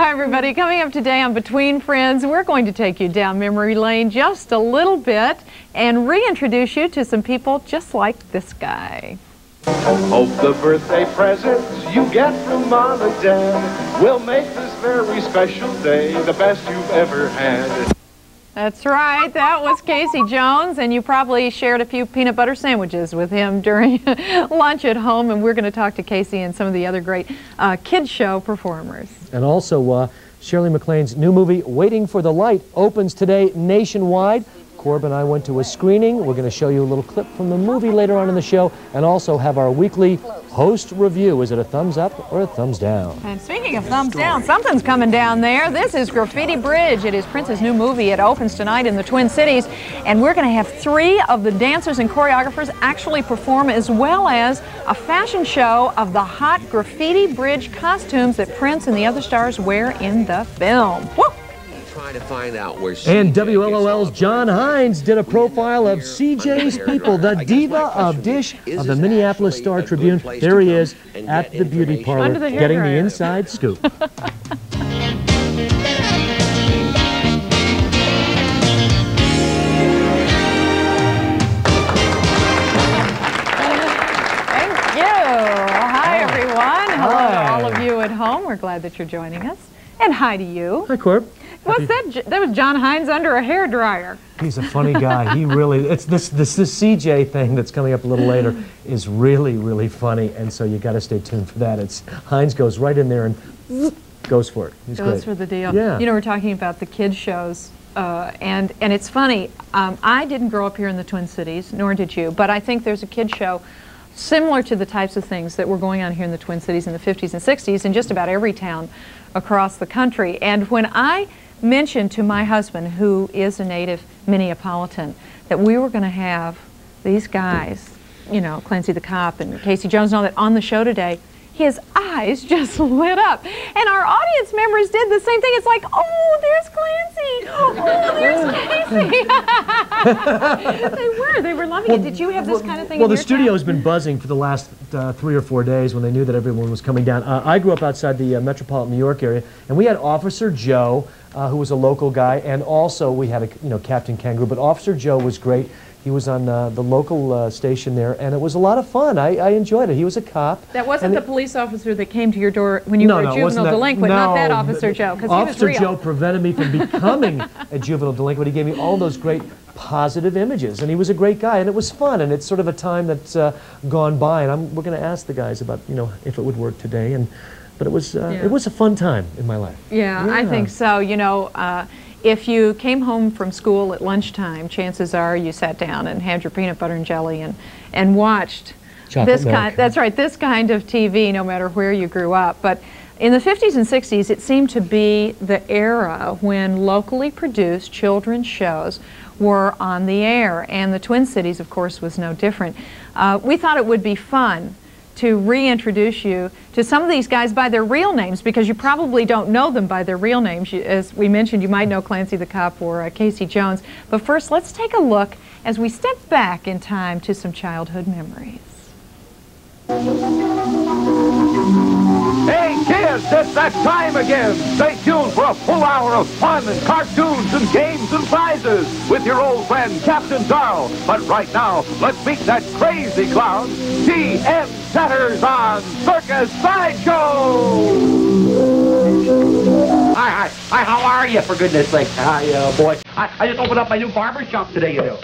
Hi, everybody. Coming up today on Between Friends, we're going to take you down memory lane just a little bit and reintroduce you to some people just like this guy. Hope the birthday presents you get from mom and dad will make this very special day the best you've ever had. That's right. That was Casey Jones, and you probably shared a few peanut butter sandwiches with him during lunch at home. And we're going to talk to Casey and some of the other great uh, kids show performers. And also, uh, Shirley MacLaine's new movie, Waiting for the Light, opens today nationwide. Corb and I went to a screening. We're going to show you a little clip from the movie later on in the show and also have our weekly host review. Is it a thumbs up or a thumbs down? And speaking of thumbs down, something's coming down there. This is Graffiti Bridge. It is Prince's new movie. It opens tonight in the Twin Cities. And we're going to have three of the dancers and choreographers actually perform as well as a fashion show of the hot Graffiti Bridge costumes that Prince and the other stars wear in the film. Woo! Trying to find out where And WLOL's John Hines did a profile of CJ's people, the diva of Dish of the Minneapolis Star Tribune. There he is at the beauty parlor the getting the inside scoop. Thank you. Hi, everyone. Hello all of you at home. We're glad that you're joining us. And hi to you. Hi, Corb. What's that? That was John Hines under a hair dryer. He's a funny guy. He really, it's this, this, this CJ thing that's coming up a little later is really, really funny. And so you got to stay tuned for that. It's Hines goes right in there and goes for it. He's Goes great. for the deal. Yeah. You know, we're talking about the kids shows, uh, and and it's funny. Um, I didn't grow up here in the Twin Cities, nor did you. But I think there's a kid show similar to the types of things that were going on here in the Twin Cities in the 50s and 60s, in just about every town across the country. And when I mentioned to my husband, who is a native Minneapolitan, that we were going to have these guys, you know, Clancy the cop and Casey Jones and all that on the show today, his eyes just lit up. And our audience members did the same thing. It's like, oh, there's Clancy. Oh, there's Casey. they were. They were loving it. Did you have this kind of thing Well, in the studio's town? been buzzing for the last uh, three or four days when they knew that everyone was coming down. Uh, I grew up outside the uh, metropolitan New York area, and we had Officer Joe, uh, who was a local guy, and also we had a you know Captain Kangaroo. But Officer Joe was great. He was on uh, the local uh, station there, and it was a lot of fun. I, I enjoyed it. He was a cop. That wasn't the it- police officer that came to your door when you no, were a wasn't juvenile that- delinquent, not that Officer Joe, because he was Officer. Joe prevented me from becoming a juvenile delinquent. He gave me all those great positive images, and he was a great guy, and it was fun, and it's sort of a time that's uh, gone by, and I'm, we're going to ask the guys about, you know, if it would work today, and but it was uh, Yeah. it was a fun time in my life. Yeah, I think so. You know, uh, if you came home from school at lunchtime, chances are you sat down and had your peanut butter and jelly and, and watched Chocolate this milk. kind. That's right, this kind of TV, no matter where you grew up. But in the 50s and 60s, it seemed to be the era when locally produced children's shows were on the air, and the Twin Cities, of course, was no different. Uh, we thought it would be fun to reintroduce you to some of these guys by their real names because you probably don't know them by their real names. You, as we mentioned, you might know Clancy the Cop or uh, Casey Jones. But first, let's take a look as we step back in time to some childhood memories. Hey kids, it's that time again. Stay tuned for a full hour of fun and cartoons and games and prizes with your old friend Captain Daryl. But right now, let's meet that crazy clown, T.N. Tatters on Circus Sideshow. Hi, hi, hi, how are you, for goodness sake? Hi, uh, boy. I, I just opened up my new barber shop today, you know.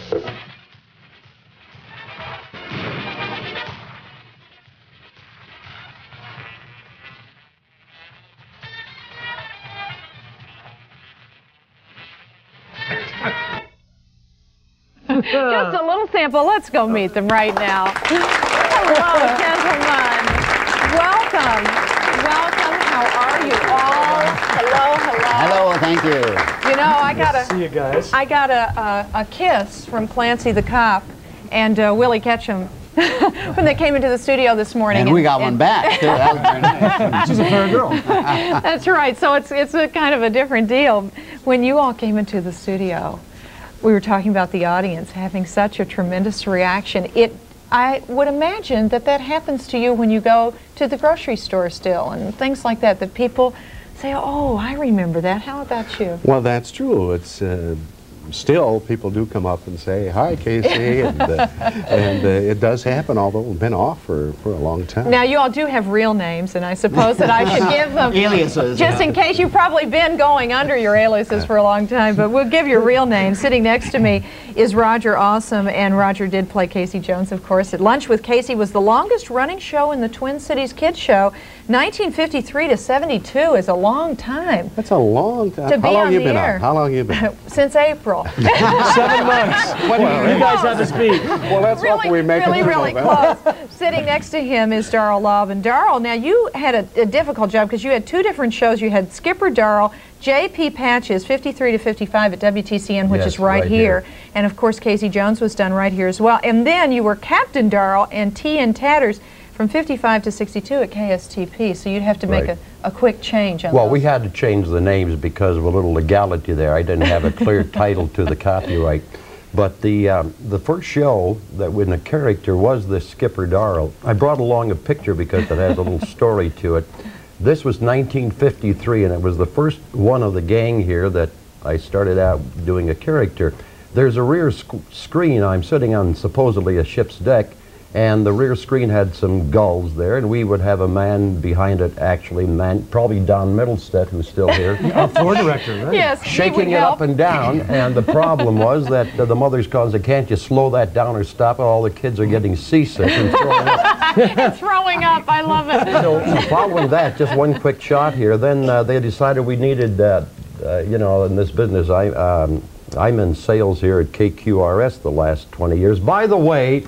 Just a little sample. Let's go meet them right now. Hello, gentlemen. Welcome. Welcome. How are you all? Hello, hello. Hello, thank you. You know, I got a. See you guys. I got a, a, a kiss from Clancy the cop and uh, Willie Ketchem when they came into the studio this morning. And we got one back, too. That was very nice. She's a fair girl. That's right. So it's it's a kind of a different deal. When you all came into the studio, we were talking about the audience having such a tremendous reaction. It I would imagine that that happens to you when you go to the grocery store still and things like that. That people say, oh, I remember that. How about you? Well, that's true. It's uh, still people do come up and say hi, Casey, and, uh, and uh, it does happen. Although we've been off for, for a long time. Now, you all do have real names, and I suppose that I should give them Aliases. just in case you've probably been going under your aliases for a long time. But we'll give your real name. Sitting next to me is Roger Awsumb, and Roger did play Casey Jones, of course. At Lunch with Casey was the longest running show in the Twin Cities Kids Show. 1953 to 72 is a long time That's a long time. To How be long on you the been air. on? How long you been? since April. Seven months. you guys have to speak. well, let's hope really, we make really, it through really close. Sitting next to him is Daryl Laub. And Daryl, now you had a, a difficult job because you had two different shows. You had Skipper Daryl, J.P. Patches, 53 to 55 at WTCN, which Yes, is right, right here. here. And of course, Casey Jones was done right here as well. And then you were Captain Daryl and T.N. Tatters from 55 to 62 at KSTP. So you'd have to make Right. a, a quick change on Well, those. we had to change the names because of a little legality there. I didn't have a clear title to the copyright. But the um, the first show that when the character was the Skipper Daryl, I brought along a picture because it has a little story to it. This was 1953, and it was the first one of the gang here that I started out doing a character. There's a rear sc- screen. I'm sitting on supposedly a ship's deck, and the rear screen had some gulls there, and we would have a man behind it, actually, man, probably Don Middlestead, who's still here, Our floor director, right? yes, shaking it help. up and down. And the problem was that uh, the mother's calling, said, can't you slow that down or stop it? All the kids are getting seasick and throwing up. Throwing up, I love it. So, so following that, just one quick shot here. Then uh, they decided we needed, uh, uh, you know, in this business, I, um, I'm in sales here at KQRS the last 20 years. By the way,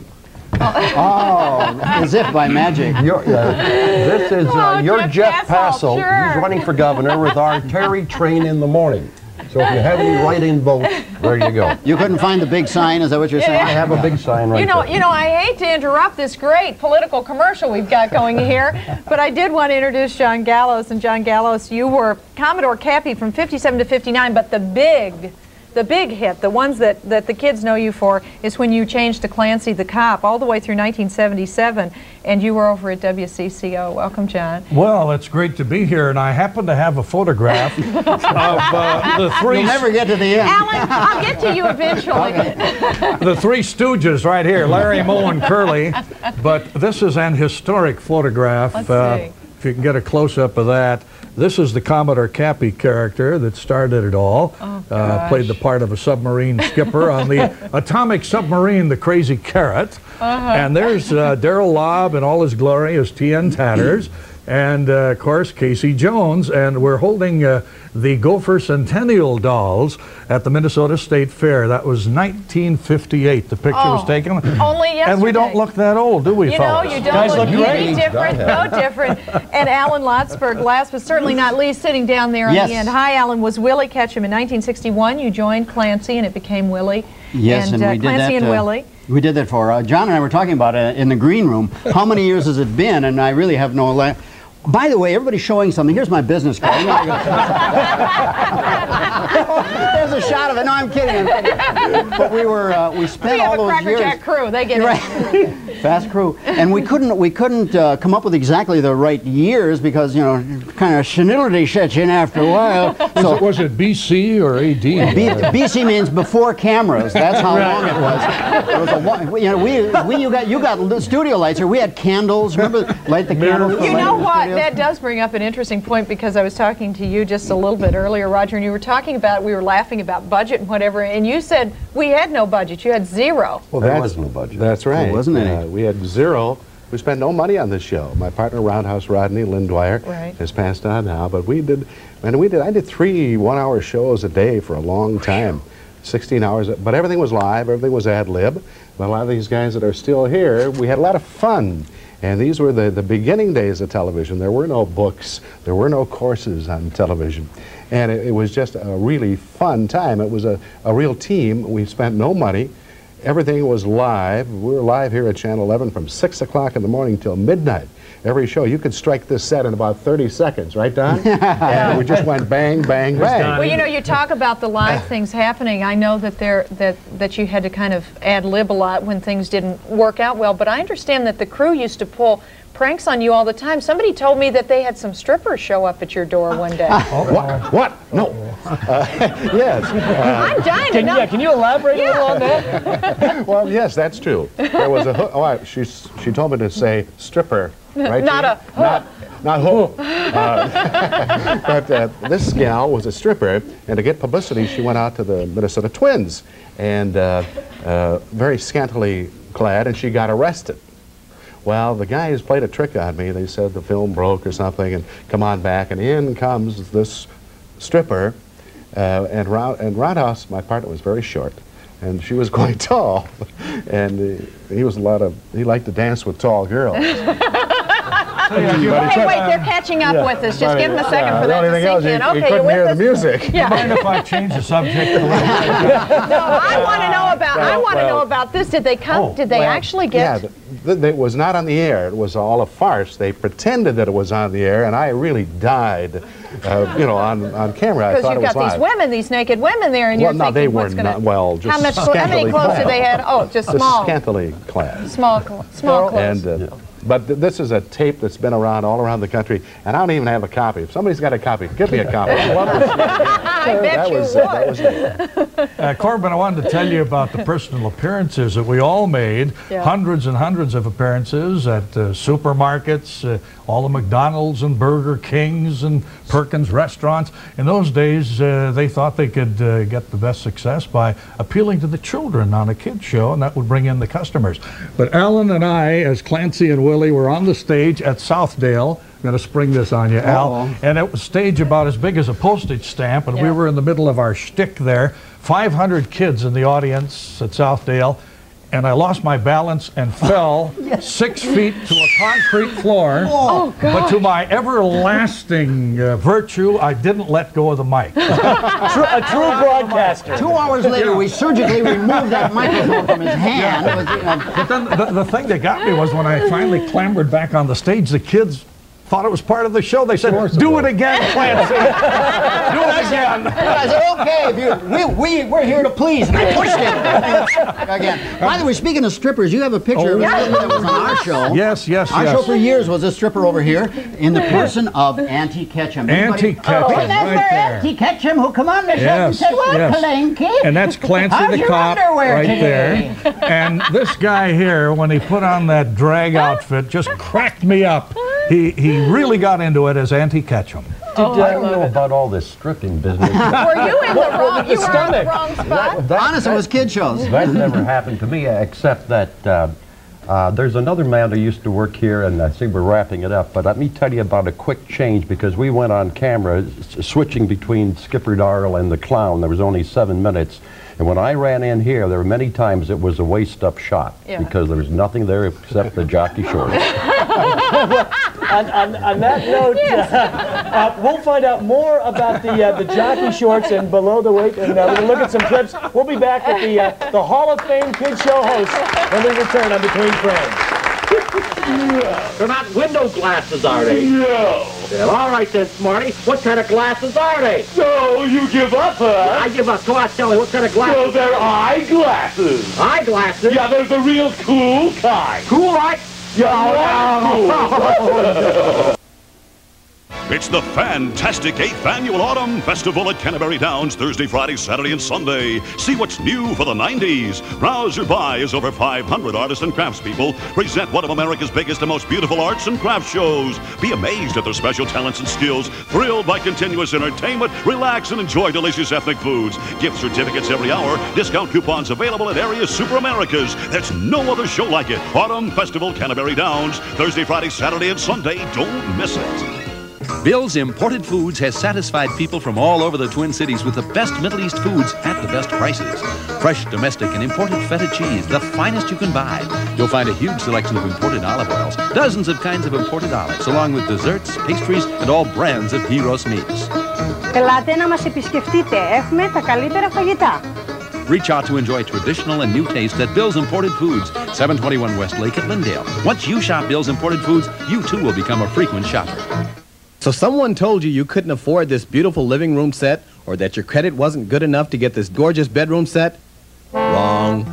Oh, as if by magic. Your, uh, this is uh, Oh, your Jeff Jeff Passolt, Passolt. sure. He's running for governor with our Terry train in the morning. So if you have any write-in votes, there you go. You couldn't find the big sign, is that what you're saying? I have a big sign right You know, there. you know, I hate to interrupt this great political commercial we've got going here, but I did want to introduce John Gallos. And John Gallos, you were Commodore Cappy from 57 to 59, but the big, the big hit, the ones that, that the kids know you for, is when you changed to Clancy the Cop all the way through 1977, and you were over at WCCO. Welcome, John. Well, it's great to be here, and I happen to have a photograph of uh, the three You'll never get to the end. Alan, I'll get to you eventually. the three Stooges right here, Larry, Moe, and Curly. But this is an historic photograph. Let's uh, see. If you can get a close-up of that. This is the Commodore Cappy character that started it all. Oh, uh, played the part of a submarine skipper on the atomic submarine, the Crazy Carrot. Uh-huh. And there's uh, Daryl Laub in all his glory as T.N. Tatters. And uh, of course, Casey Jones. And we're holding uh, the Gopher Centennial dolls at the Minnesota State Fair. That was 1958. The picture was Oh, taken. only And we don't look that old, do we, You know, you don't Guys look, look any great. different, no different. And Allan Lotsberg, last but certainly not least, sitting down there on Yes. the end. Hi, Alan. Was Willie Ketchem in 1961? You joined Clancy, and it became Willie. Yes, and, uh, we did Clancy that. and uh, Willie. We did that for uh, John and I were talking about it in the green room. How many years has it been? And I really have no. By the way, everybody's showing something. Here's my business card. There's a shot of it. No, I'm kidding. I'm kidding. But we were uh, we spent We all those Cracker years. Jack crew. They get it. Right. Fast crew. And we couldn't we couldn't uh, come up with exactly the right years because you know kind of senility sets in after a while. So Was it BC or AD? B- BC means before cameras. That's how long it was. It was a long, you know, we, we you got you got studio lights here. We had candles. Remember, light the candles. You know what? That does bring up an interesting point because I was talking to you just a little bit earlier, Roger, and you were talking about, we were laughing about budget and whatever, and you said we had no budget. You had zero. Well, There that's- was no budget. That's right. There wasn't any. Uh, we had zero. We spent no money on this show. My partner, Roundhouse Rodney Lindwire, Right. has passed on now. But we did, and we did. I did three one-hour shows a day for a long time, 16 hours. But everything was live. Everything was ad lib. But a lot of these guys that are still here, we had a lot of fun. And these were the, the beginning days of television. There were no books. There were no courses on television. And it, it was just a really fun time. It was a, a real team. We spent no money. Everything was live. We were live here at Channel 11 from 6 o'clock in the morning till midnight. Every show, you could strike this set in about 30 seconds, right, Don? and we just went bang, bang, bang. Well, you know, you talk about the live things happening. I know that there that that you had to kind of ad lib a lot when things didn't work out well. But I understand that the crew used to pull pranks on you all the time. Somebody told me that they had some strippers show up at your door one day. What? What? No. Uh, yes. Uh, I'm dying to Can, know. yeah, can you elaborate a little on that? well, yes, that's true. There was a hook. Oh, I, she, she told me to say stripper. Right Not Gene? a hook. Not, not hook. Uh, but uh, this gal was a stripper, and to get publicity, she went out to the Minnesota Twins, and uh, uh, very scantily clad, and she got arrested. Well, the guy has played a trick on me. They said the film broke or something, and come on back. And in comes this stripper, uh, and, Rou- and Roundhouse, my partner, was very short, and she was quite tall, and uh, he was a lot of. He liked to dance with tall girls. Hey, wait, they're catching up with us. Just give them a second Yeah, for the that only to sink else, you, in. you Okay, couldn't you're hear with the us. music. Yeah. Mind if I change the subject a little? No, I want to know about. I want to know about this. Did they come? Oh, did they well, actually get? th- th- it was not on the air. It was all a farce. They pretended that it was on the air, and I really died, uh, you know, on, on camera. I Because thought you've it was got these women, these naked women there, and Well, you're no, thinking, they were what's going not- well, just how much? How many clothes did they have? Oh, just Just small, scantily clad. small, small clothes. And, uh, But th- this is a tape that's been around all around the country, and I don't even have a copy. If somebody's got a copy, give me a copy. I love to see it. I bet that you was, would. uh, was. Uh, Corbin, I wanted to tell you about the personal appearances that we all made. Yeah. Hundreds and hundreds of appearances at uh, supermarkets, uh, all the McDonald's and Burger Kings and Perkins restaurants. In those days, uh, they thought they could uh, get the best success by appealing to the children on a kids show, and that would bring in the customers. But Alan and I, as Clancy and Willie, were on the stage at Southdale. I'm going to spring this on you, Al. Uh-oh. And it was stage about as big as a postage stamp, and we were in the middle of our shtick there. 500 kids in the audience at Southdale, and I lost my balance and fell six feet to a concrete floor. Oh, But to my everlasting uh, virtue, I didn't let go of the mic. True, a true broadcaster. Two hours later, we surgically removed that microphone from his hand. With, you know, But then the, the thing that got me was when I finally clambered back on the stage, the kids thought it was part of the show. They said, "Do it again, Clancy. Do it again." I said, okay, if you, we, we, we're here to please. And I pushed it again. By the way, speaking of strippers, you have a picture of oh, a that was on our show. Yes, yes, Our yes. show for years was a stripper over here in the person of Auntie Ketchem. Anybody- Auntie Ketchem, oh, Remember right there. Auntie Ketchem who come on the show and said, what, yes. Palenque? And that's Clancy How's the your cop underwear right today? there. And this guy here, when he put on that drag outfit, just cracked me up. He he really got into it as Auntie Ketchem. I don't know about all this stripping business. Were you in the wrong? You were on the stomach. wrong spot. That- Honest, it was kid shows. That never happened to me, except that uh, uh, there's another man who used to work here, and I see we're wrapping it up. But let me tell you about a quick change because we went on camera switching between Skipper Daryl and the clown. There was only seven minutes. And when I ran in here, there were many times it was a waist-up shot Yeah. because there was nothing there except the jockey shorts. on, on, on that note, uh, uh, we'll find out more about the uh, the jockey shorts and below the weight, and uh, we're gonna look at some clips. We'll be back with the uh, the Hall of Fame Kid Show host when we return on Between Friends. They're not window glasses, are they? No. Well, all right then, Smarty. What kind of glasses are they? So you give up, huh? I give up. Go on, tell me what kind of glasses. Well, they're eyeglasses. Eyeglasses. Yeah, they're the real cool kind. Cool, right? Yeah, It's the fantastic 8th Annual Autumn Festival at Canterbury Downs, Thursday, Friday, Saturday, and Sunday. See what's new for the 90s. Browse or buy as over 500 artists and craftspeople present one of America's biggest and most beautiful arts and craft shows. Be amazed at their special talents and skills, thrilled by continuous entertainment, relax and enjoy delicious ethnic foods. Gift certificates every hour, discount coupons available at area Super Americas. There's no other show like it. Autumn Festival, Canterbury Downs, Thursday, Friday, Saturday, and Sunday. Don't miss it. Bill's Imported Foods has satisfied people from all over the Twin Cities with the best Middle East foods at the best prices. Fresh domestic and imported feta cheese, the finest you can buy. You'll find a huge selection of imported olive oils, dozens of kinds of imported olives, along with desserts, pastries, and all brands of gyros meats. Ελάτε να μας επισκεφτείτε. Έχουμε τα καλύτερα φαγητά. Reach out to enjoy traditional and new tastes at Bill's Imported Foods, 721 West Lake at Lyndale. Once you shop Bill's Imported Foods, you too will become a frequent shopper. So someone told you you couldn't afford this beautiful living room set or that your credit wasn't good enough to get this gorgeous bedroom set? Wrong.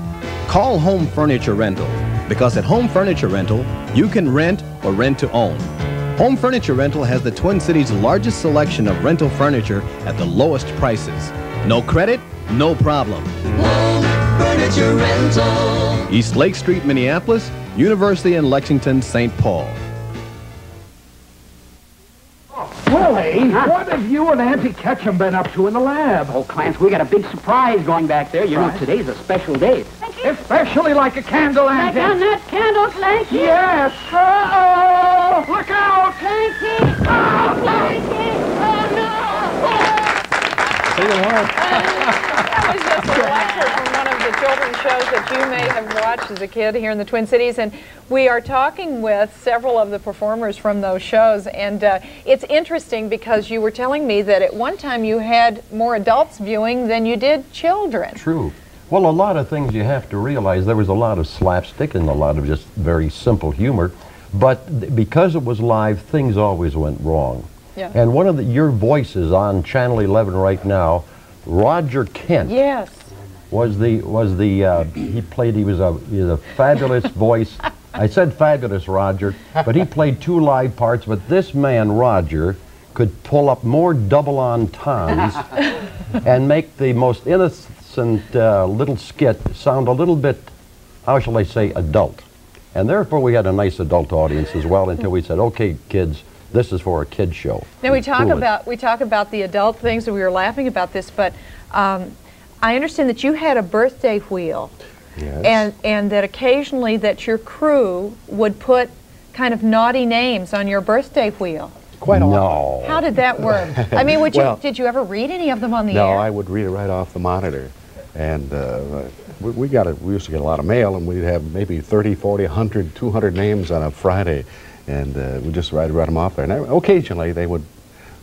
Call Home Furniture Rental. Because at Home Furniture Rental, you can rent or rent to own. Home Furniture Rental has the Twin Cities' largest selection of rental furniture at the lowest prices. No credit? No problem. Home Furniture rental. East Lake Street, Minneapolis, University in Lexington, St. Paul. Willie, what have you and Auntie Ketchem been up to in the lab? Oh, Clarence, we got a big surprise going back there. You know, today's a special day. Especially like a candle, Like Auntie. on that candle, Clancy. Yes. Uh-oh. Look out. Clancy. Oh, Clancy. That was just a lecture from one of the children's shows that you may have watched as a kid here in the Twin Cities. And we are talking with several of the performers from those shows. And uh, it's interesting because you were telling me that at one time you had more adults viewing than you did children. True. Well, a lot of things you have to realize. There was a lot of slapstick and a lot of just very simple humor. But because it was live, things always went wrong. Yeah. And one of the, your voices on Channel 11 right now, Roger Kent, Yes. Was the was the uh, he played he was a he was a fabulous voice. I said fabulous Roger, but he played two live parts. But this man Roger could pull up more double entendres and make the most innocent uh, little skit sound a little bit, how shall I say, adult. And therefore we had a nice adult audience as well until we said, okay, kids, this is for a kid show. Now we talk Cool it. about we talk about the adult things, and we were laughing about this, but um, I understand that you had a birthday wheel, Yes. and and that occasionally that your crew would put kind of naughty names on your birthday wheel. Quite a no. How did that work? I mean, would you did you ever read any of them on the no, air? I would read it right off the monitor. And uh, we, we got it. We used to get a lot of mail, and we'd have maybe 30, 40, 100, 200 names on a Friday, and uh, we just write, write them off there. And occasionally they would,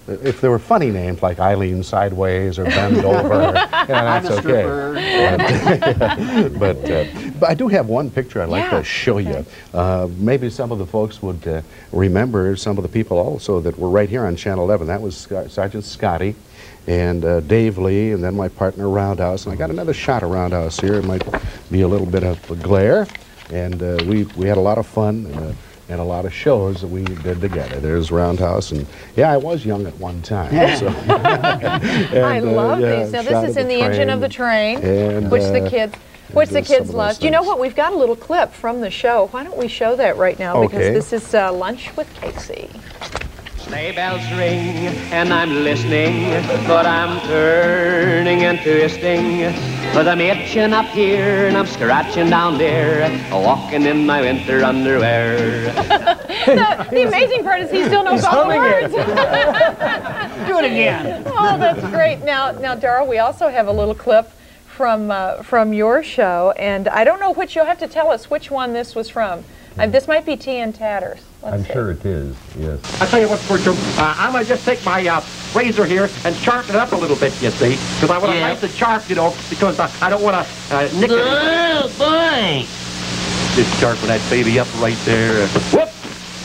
if there were funny names like Eileen Sideways or Bend Over, yeah, that's okay. But, but, uh, but I do have one picture I'd like Yeah, to show you. Uh, maybe some of the folks would uh, remember some of the people also that were right here on Channel 11. That was Sc- Sergeant Scotty and uh, Dave Lee, and then my partner Roundhouse. And I got another shot of Roundhouse here. It might be a little bit of a glare. And uh, we, we had a lot of fun uh, and a lot of shows that we did together. There's Roundhouse, and yeah, I was young at one time. So. I And, uh, love yeah, these. Now this is in the engine of the train, And, which the uh, kids. Which the kids love. You know what? We've got a little clip from the show. Why don't we show that right now? Because this is uh, Lunch with Casey. Sleigh bells ring and I'm listening, but I'm turning and twisting. For I'm itching up here and I'm scratching down there, walking in my winter underwear. the, the amazing part is he still knows He's all the humming words. Do it again. oh, that's great. Now, now, Daryl, we also have a little clip from uh, from your show, and I don't know which. You'll have to tell us which one this was from. Uh, this might be T.N. Tatters. Let's I'm see. sure it is, yes. I'll tell you what, Bertram, uh, I'm gonna just take my uh, razor here and sharpen it up a little bit, you see, because I want to Yeah. nice and sharp, you know, because uh, I don't want to uh, nick it. Oh, boy. Just sharpen that baby up right there. Whoop!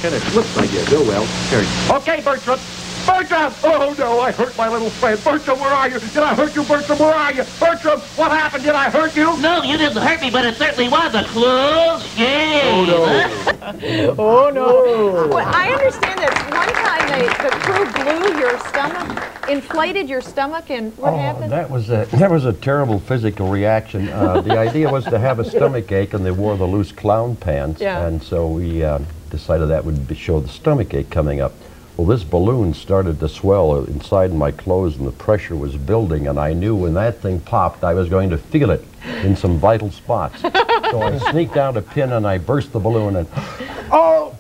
Kind of slipped, I guess. Oh well. There. Okay, Bertram. Bertram! Oh no, I hurt my little friend. Bertram, where are you? Did I hurt you, Bertram? Where are you? Bertram, what happened? Did I hurt you? No, you didn't hurt me, but it certainly was a close game. Oh no. Oh no! Well, I understand that one time they, the crew blew your stomach, inflated your stomach, and what Oh, happened? that was a that was a terrible physical reaction. Uh, the idea was to have a stomach ache, and they wore the loose clown pants, Yeah. and so we uh, decided that would be, show the stomach ache coming up. Well, this balloon started to swell inside my clothes, and the pressure was building, and I knew when that thing popped, I was going to feel it in some vital spots. so I sneaked out a pin, and I burst the balloon, and Oh!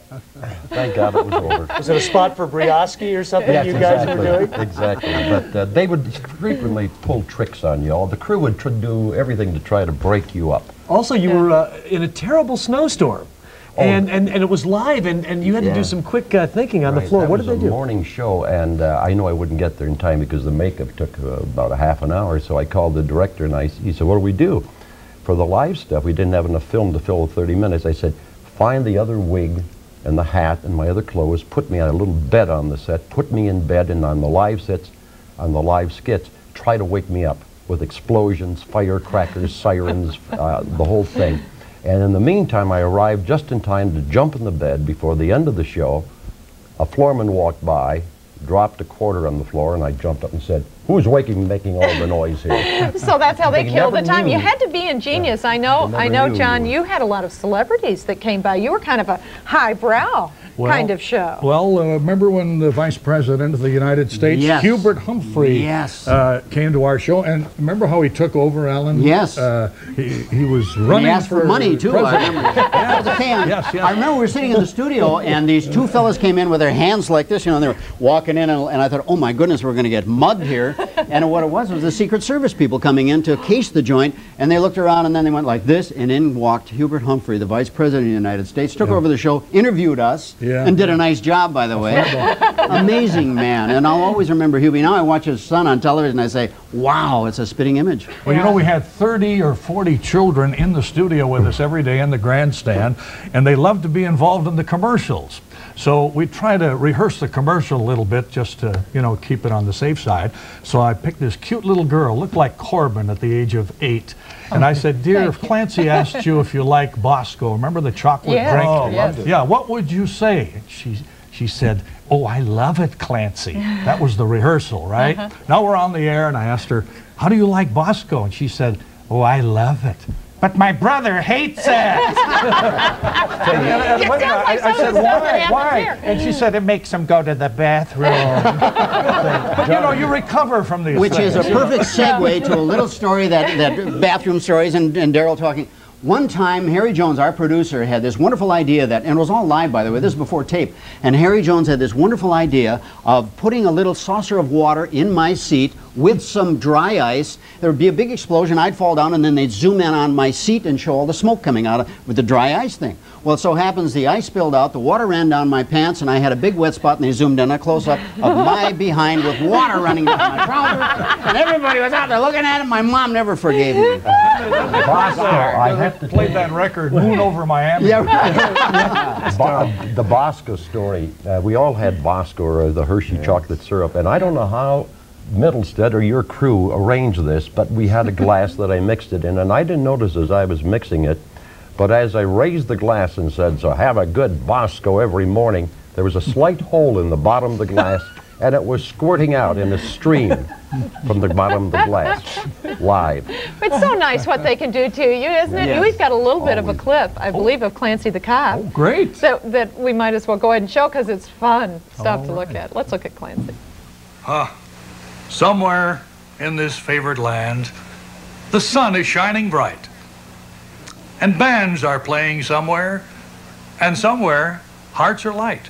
thank God it was over. Was it a spot for Brioschi or something Yes, you guys exactly, were doing? Exactly. But uh, they would frequently pull tricks on you. All the crew would tr- do everything to try to break you up. Also, you were uh, in a terrible snowstorm. And, and, and it was live, and, and you had to do some quick uh, thinking on the floor. that What did they a do? morning show, and uh, I know I wouldn't get there in time because the makeup took uh, about a half an hour. So I called the director, and I, he said, "What do we do for the live stuff? We didn't have enough film to fill the 30 minutes." I said, "Find the other wig and the hat and my other clothes. Put me on a little bed on the set. Put me in bed, and on the live sets, on the live skits, try to wake me up with explosions, firecrackers, sirens, uh, the whole thing." And in the meantime, I arrived just in time to jump in the bed before the end of the show. A floorman walked by, dropped a quarter on the floor, and I jumped up and said, Who's waking, making all the noise here? So that's how they, They killed the never time. You had to be ingenious. I know. I know, knew John. you You had a lot of celebrities that came by. You were kind of a highbrow Well, kind of show. Well, uh, remember when the Vice President of the United States, Yes. Hubert Humphrey, Yes. uh, came to our show? And remember how he took over, Alan? Yes. Uh, he, he was running he asked for, money too. I remember. That was a can. Yes, yes. I remember we were sitting in the studio, and these two fellas came in with their hands like this, you know, and they were walking in, and, and I thought, oh my goodness, we're going to get mugged here. And what it was was the Secret Service people coming in to case the joint, and they looked around, and then they went like this, and in walked Hubert Humphrey, the Vice President of the United States, took over the show, interviewed us, Yeah. and did a nice job, by the way. Amazing man, and I'll always remember Hubie. Now I watch his son on television, and I say, wow, it's a spitting image. Well, you know, we had 30 or 40 children in the studio with us every day in the grandstand, and they loved to be involved in the commercials. So we try to rehearse the commercial a little bit just to, you know, keep it on the safe side. So I picked this cute little girl, looked like Corbin at the age of eight. And I said, Dear, if Clancy asked you if you like Bosco, remember the chocolate Yes, drink? Oh, yes. it. Yeah, what would you say? And She, she said, Oh, I love it, Clancy. That was the rehearsal, right? Uh-huh. Now we're on the air, and I asked her, How do you like Bosco? And she said, Oh, I love it. But my brother hates it. And- and- It wait a sounds minute, like I, I said, of the stuff that why? Why? And she said, it makes him go to the bathroom. but you know, you recover from these Which is a things, you know. perfect segue to a little story that, that bathroom stories and, and Daryl talking. One time, Harry Jones, our producer, had this wonderful idea that, and it was all live by the way, this is before tape, and Harry Jones had this wonderful idea of putting a little saucer of water in my seat with some dry ice. There would be a big explosion, I'd fall down, and then they'd zoom in on my seat and show all the smoke coming out of, with the dry ice thing. Well, it so happens the ice spilled out, the water ran down my pants, and I had a big wet spot, and they zoomed in a close up of my behind with water running down my trousers, and everybody was out there looking at it. My mom never forgave me. Bosco, I have to played that record, Moon Over Miami. Bo- the Bosco story. Uh, we all had Bosco or the Hershey chocolate syrup, and I don't know how Middlestead or your crew arranged this, but we had a glass that I mixed it in, and I didn't notice as I was mixing it, but as I raised the glass and said, "So have a good Bosco every morning," there was a slight hole in the bottom of the glass, and it was squirting out in a stream from the bottom of the glass, live. It's so nice what they can do to you, isn't it? Yes. We've got a little bit of a clip, I oh. believe, of Clancy the Cop. Oh, great. That, that we might as well go ahead and show because it's fun stuff All to look right. at. Let's look at Clancy. Huh. Somewhere in this favored land, the sun is shining bright. And bands are playing somewhere, and somewhere hearts are light.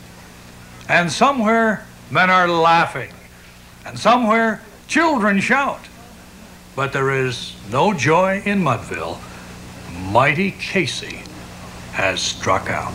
And somewhere men are laughing, and somewhere children shout. But there is no joy in Mudville. Mighty Casey has struck out.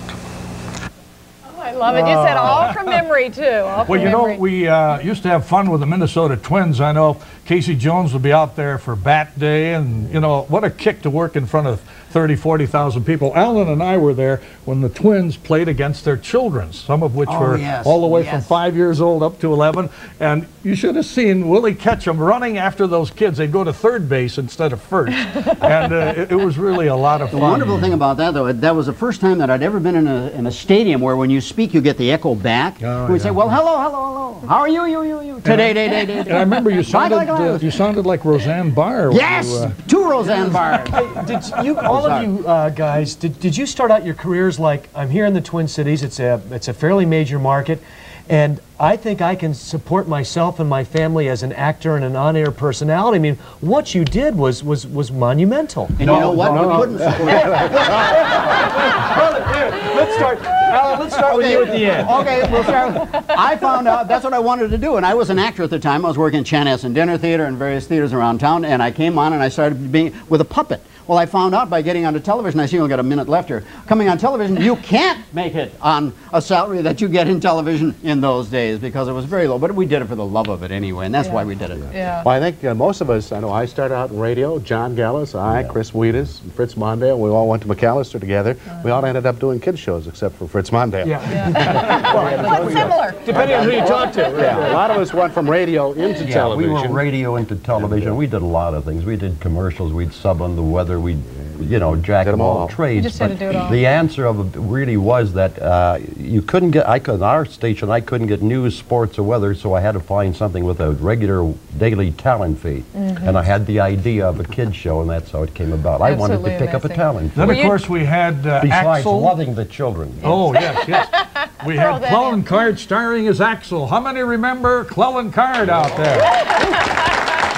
Oh, I love it. You said all from memory, too. All Well, you know, we uh, used to have fun with the Minnesota Twins. I know Casey Jones would be out there for bat day, and, you know, what a kick to work in front of 30, 40,000 people. Alan and I were there when the Twins played against their children, some of which Oh, were yes, all the way from five years old up to 11. And you should have seen Willie Ketchem running after those kids. They'd go to third base instead of first. and uh, it, it was really a lot of fun. The wonderful thing about that, though, that was the first time that I'd ever been in a, in a stadium where when you speak, you get the echo back. Oh, we yeah. say, well, hello, hello, hello. How are you, you, you, you? Today, day, day, day, And I remember you sounded, bye, bye. uh, you sounded like Roseanne Barr. Yes! you, uh, Two Roseanne bars. Did you, all of you uh, guys, did, did you start out your careers like I'm here in the Twin Cities? It's a it's a fairly major market, and I think I can support myself and my family as an actor and an on-air personality. I mean, what you did was was was monumental. And you know what? we couldn't support let's start. Alan, let's start with you at the end. Okay, we'll start. I found out that's what I wanted to do, and I was an actor at the time. I was working at Chan and Dinner Theater and various theaters around town, and I came on and I started being with a puppet. Well, I found out by getting onto television. I see you only got a minute left here. Coming on television, you can't make it on a salary that you get in television in those days because it was very low. But we did it for the love of it anyway, and that's why we did it. Yeah. Well, I think uh, most of us, I know I started out in radio, John Gallos, I, Chris Wedes, and Fritz Mondale, we all went to Macalester together. We all ended up doing kids shows except for Fritz Mondale. Yeah. Well, similar. Depending on who you talk to. Yeah, a lot of us went from radio into Yeah, we television. were radio into television. We did a lot of things. We did commercials. We'd sub on the weather. We'd you know, jack Did of 'em all all. trades. You just had to do it all. The answer of it really was that uh, you couldn't get, I could, our station, I couldn't get news, sports, or weather, so I had to find something with a regular daily talent fee. Mhm. And I had the idea of a kids show, and that's how it came about. I wanted to pick up a amazing. talent Then, of course, we had uh, Besides Axel. loving the children. Oh, yes, yes. We had that Clellan Card starring as Axel. How many remember Clellan Card out there?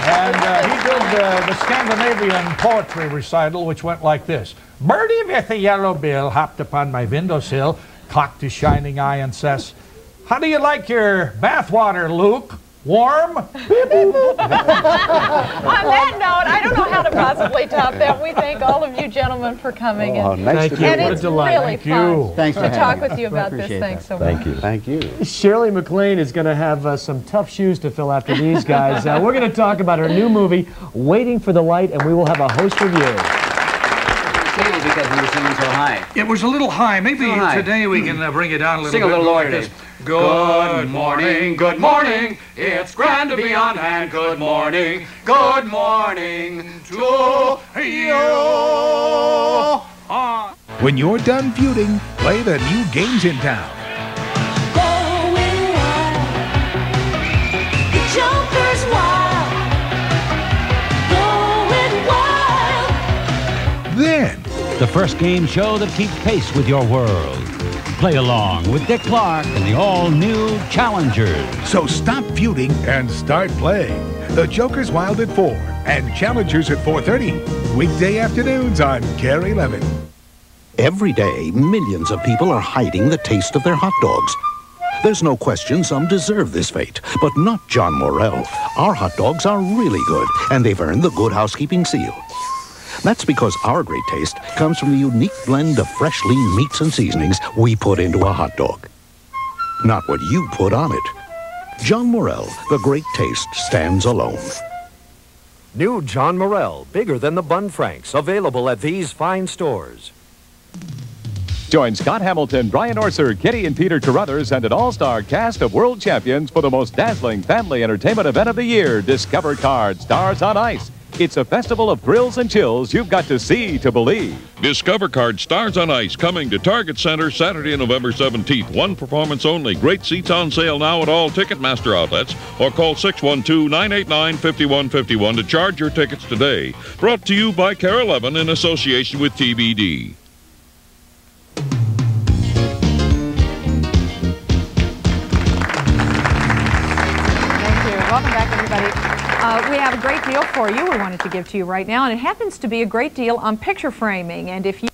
and uh, he did uh, the Scandinavian poetry recital, which went like this. Birdie with a yellow bill hopped upon my windowsill, cocked his shining eye, and says, How do you like your bathwater, Luke? Warm? On that note, I don't know how to possibly top that. We thank all of you gentlemen for coming. Oh, and, nice to Thank meet you. and What a it's delight. really Thank fun you. Thanks for to talk with you about this. Appreciate Thanks that. so much. Thank you. Thank you. Shirley MacLaine is going to have uh, some tough shoes to fill after these guys. Uh, we're going to talk about her new movie, Waiting for the Light, and we will have a host review. Katie, because we were singing so high. It was a little high. Maybe Little high. today we can uh, bring it down a little Sing a bit. little Go lower. Dave. Good morning, good morning. It's grand to be on hand. Good morning, good morning to you. When you're done feuding, play the new games in town. The first game show that keeps pace with your world. Play along with Dick Clark and the all-new Challengers. so stop feuding and start playing. The Joker's Wild at 4 and Challengers at 4.30. Weekday afternoons on KARE 11. Every day, millions of people are hiding the taste of their hot dogs. There's no question some deserve this fate, but not John Morrell. Our hot dogs are really good, and they've earned the Good Housekeeping seal. That's because our great taste comes from the unique blend of fresh, lean meats and seasonings we put into a hot dog. Not what you put on it. John Morrell, the great taste stands alone. New John Morrell, bigger than the Bun Franks, available at these fine stores. Join Scott Hamilton, Brian Orser, Kitty and Peter Carruthers, and an all-star cast of world champions for the most dazzling family entertainment event of the year, Discover Card Stars on Ice. It's a festival of thrills and chills you've got to see to believe. Discover Card Stars on Ice coming to Target Center Saturday, November 17th. One performance only. Great seats on sale now at all Ticketmaster outlets or call 612-989-5151 to charge your tickets today. Brought to you by KARE 11 in association with TBD. Thank you. Welcome back, everybody. Uh, we have a great deal for you we wanted to give to you right now, and it happens to be a great deal on picture framing. And if you